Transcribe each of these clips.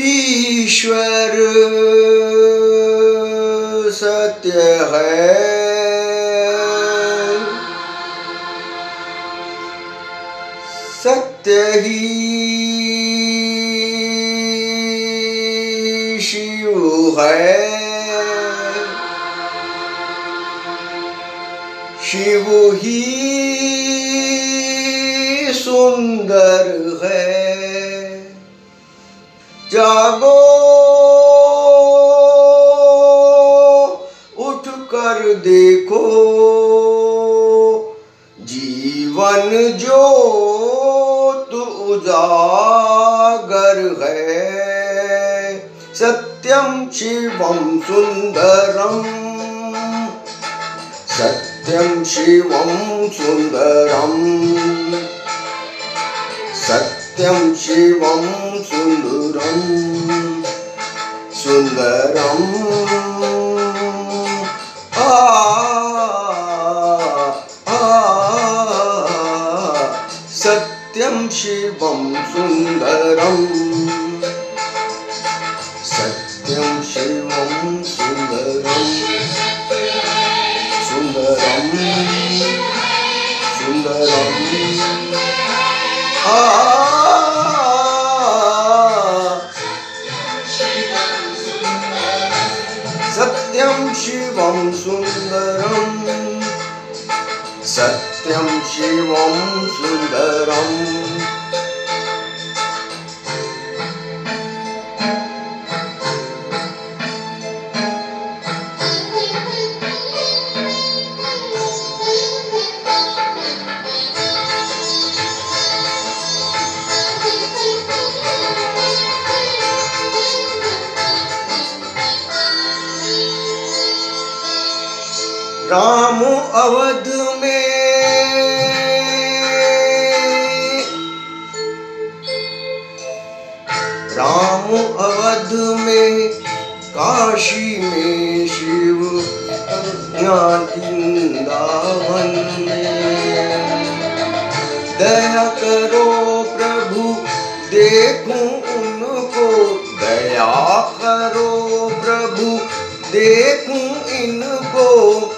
Il choisit. सत्य ही शिव है शिव ही सुंदर है। जागो उठ कर देखो। जीवन जो गर्हे सत्यं शिवं सुन्दरम् सत्यं शिवं सुन्दरम् सत्यं शिवं शिवं सुन्दरम्। राम अवध में राम अवध में, काशी में शिव वृंदावन दया करो प्रभु, देखूँ उनको। दया करो प्रभु, देखूँ इनको।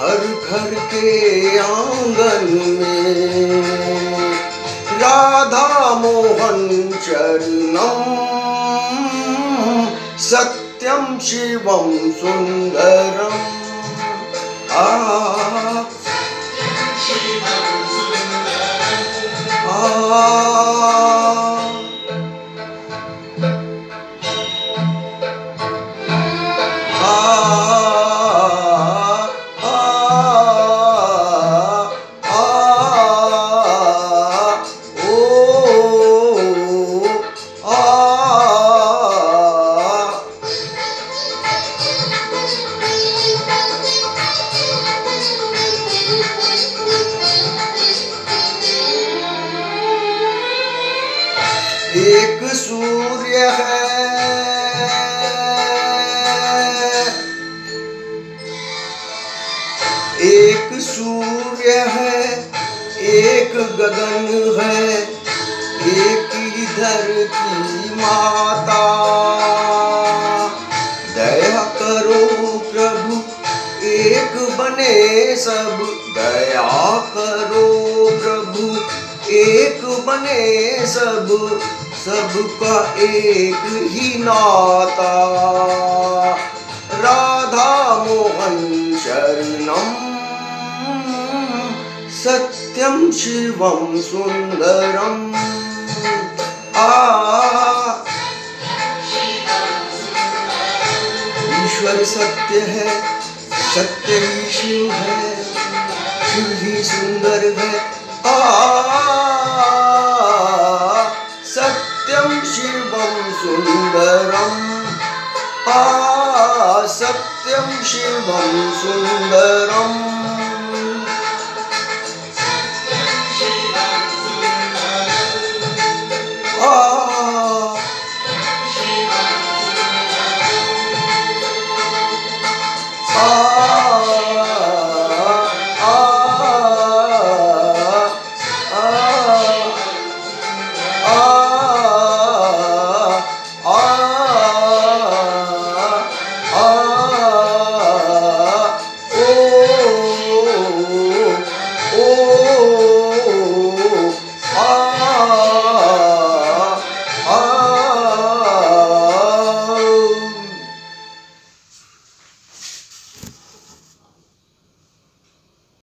हर घर के आँगन में। राधामोहनचरणौ सत्यं शिवं सुन्दरम्। आ। आ। गगन है एक ही धरती माता। दया करो प्रभु, एक बने सब। दया करो प्रभु, एक बने सब। सबका एक ही नाता। राधा सत्यम शिवम सुंदरम आ, ईश्वर सत्य है, सत्य ही शिव है, शिव ही सुंदर है। आ सत्यम शिवम सुंदरम। आ सत्यम शिवम सुंदरम। Oh.